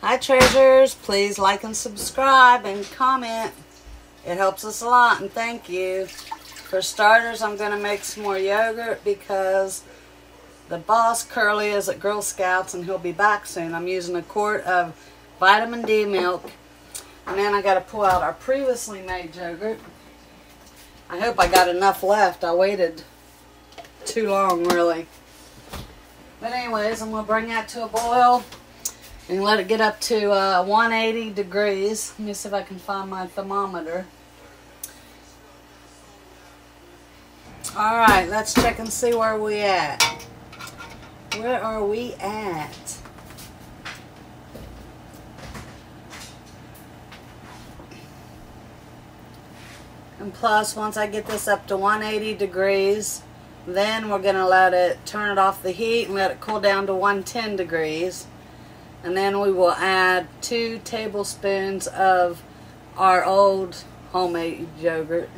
Hi, treasures. Please like and subscribe and comment. It helps us a lot, and thank you. For starters, I'm going to make some more yogurt because the boss, Curly, is at Girl Scouts, and he'll be back soon. I'm using a quart of vitamin D milk. And then I got to pull out our previously made yogurt. I hope I got enough left. I waited too long, really. But anyways, I'm going to bring that to a boil and let it get up to uh, 180 degrees. Let me see if I can find my thermometer. All right, let's check and see where we at. Where are we at? And plus, once I get this up to 180 degrees, then we're going to let it turn it off the heat and let it cool down to 110 degrees. And then we will add two tablespoons of our old homemade yogurt.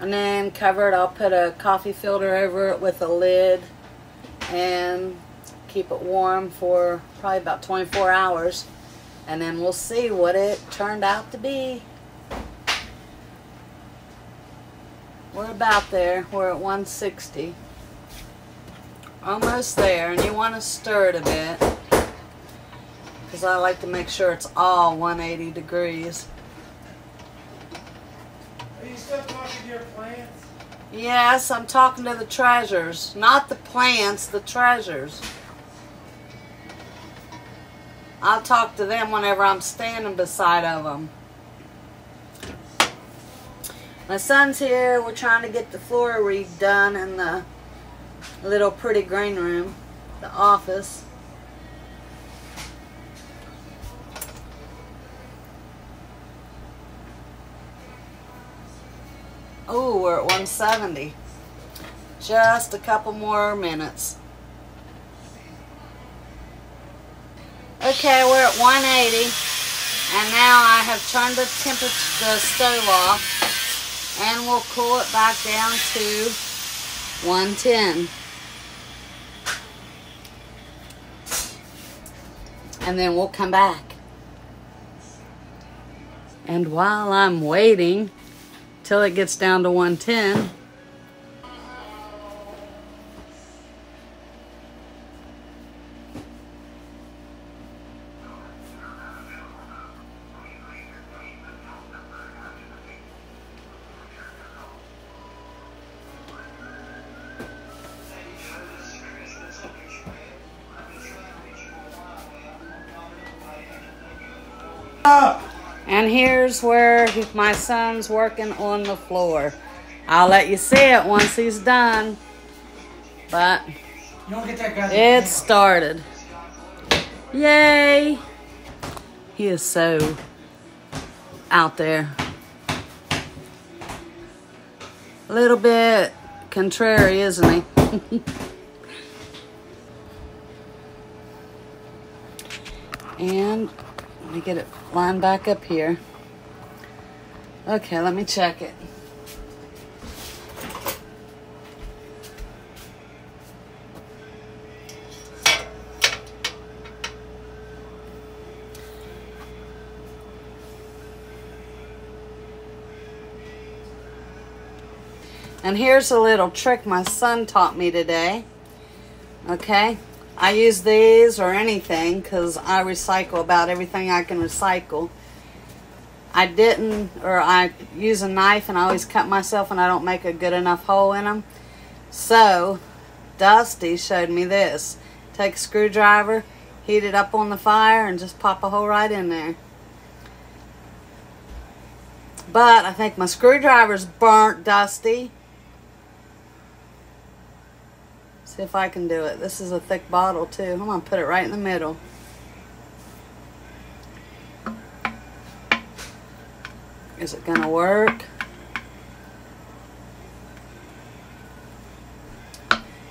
And then cover it. I'll put a coffee filter over it with a lid and keep it warm for probably about 24 hours. And then we'll see what it turned out to be. We're about there. We're at 160. Almost there. And you want to stir it a bit. Because I like to make sure it's all 180 degrees. Are you still talking to your plants? Yes, I'm talking to the treasures. Not the plants, the treasures. I'll talk to them whenever I'm standing beside of them. My son's here. We're trying to get the floor redone and the little pretty green room, the office. Oh, we're at 170. Just a couple more minutes. Okay, we're at 180. And now I have turned the temperature, the stove off. And we'll cool it back down to 110. And then we'll come back. And while I'm waiting till it gets down to 110, And here's where my son's working on the floor. I'll let you see it once he's done. But You don't get that it started. Yay! He is so out there. A little bit contrary, isn't he? and let me get it lined back up here. Okay, let me check it. And here's a little trick my son taught me today. Okay, I use these or anything because I recycle about everything I can recycle. I didn't, or I use a knife and I always cut myself and I don't make a good enough hole in them. So, Dusty showed me this. Take a screwdriver, heat it up on the fire, and just pop a hole right in there. But I think my screwdriver's burnt, Dusty. See if I can do it. This is a thick bottle too. I'm gonna put it right in the middle. Is it gonna work?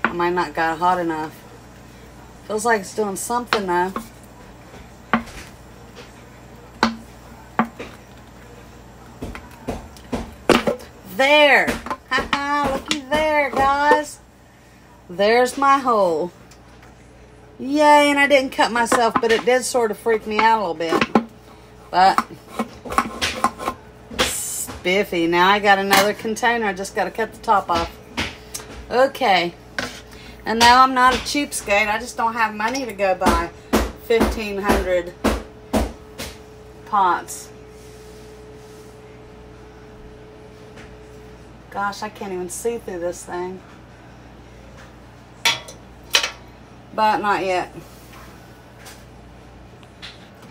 I might not got hot enough. Feels like it's doing something though. There! Haha, looky there, guys. There's my hole. Yay, and I didn't cut myself, but it did sort of freak me out a little bit. But, spiffy. Now I got another container. I just got to cut the top off. Okay. And now I'm not a cheapskate. I just don't have money to go buy 1,500 pots. Gosh, I can't even see through this thing. But not yet.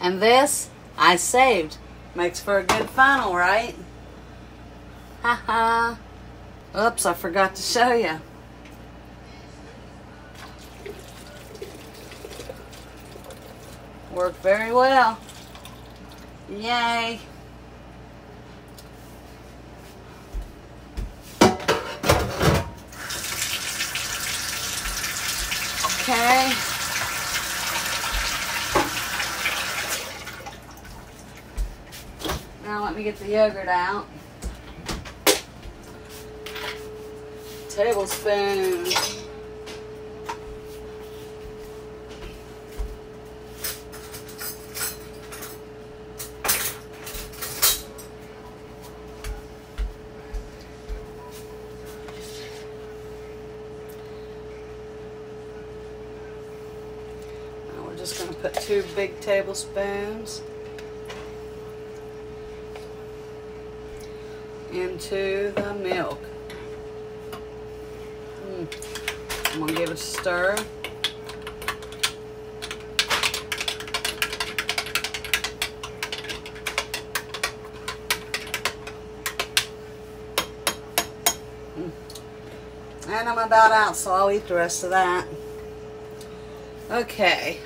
And this, I saved. Makes for a good funnel, right? Haha. Oops, I forgot to show you. Worked very well. Yay. Okay. Now let me get the yogurt out. Tablespoon. Just going to put two big tablespoons into the milk. Mm. I'm going to give it a stir. Mm. And I'm about out, so I'll eat the rest of that. Okay.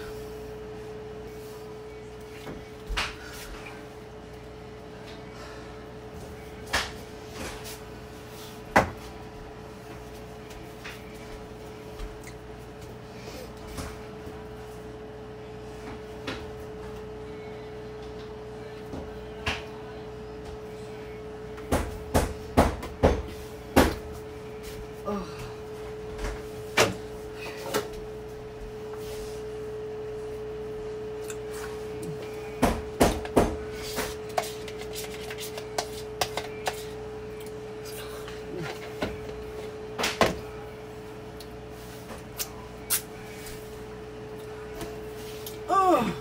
Oh. Oh.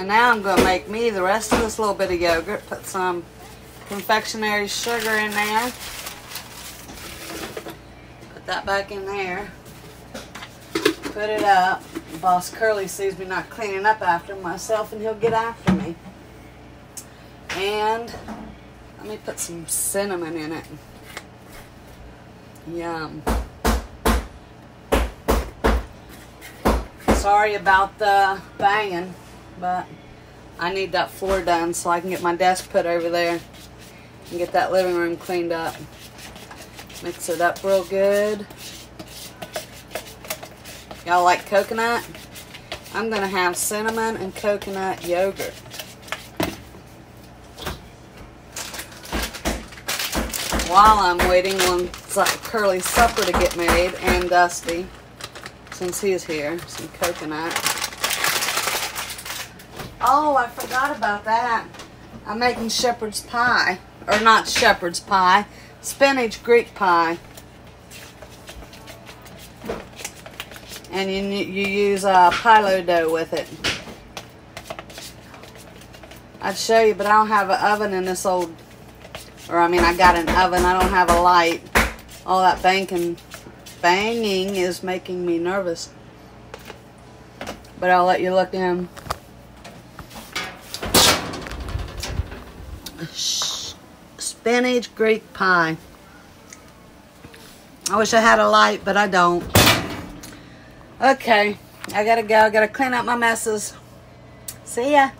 And now I'm going to make me the rest of this little bit of yogurt. Put some confectionery sugar in there. Put that back in there. Put it up. Boss Curly sees me not cleaning up after myself and he'll get after me. And let me put some cinnamon in it. Yum. Sorry about the banging, but I need that floor done so I can get my desk put over there and get that living room cleaned up. Mix it up real good. Y'all like coconut? I'm going to have cinnamon and coconut yogurt. While I'm waiting on Curly's supper to get made and Dusty, since he's here, some coconut. Oh, I forgot about that. I'm making shepherd's pie. Or not shepherd's pie, spinach Greek pie. And you, you use uh, phyllo dough with it. I'd show you, but I don't have an oven in this old, or I mean I got an oven, I don't have a light. All that banging, banging is making me nervous. But I'll let you look in. Spinach Greek pie. I wish I had a light, but I don't. Okay, I gotta go. I gotta clean up my messes. See ya.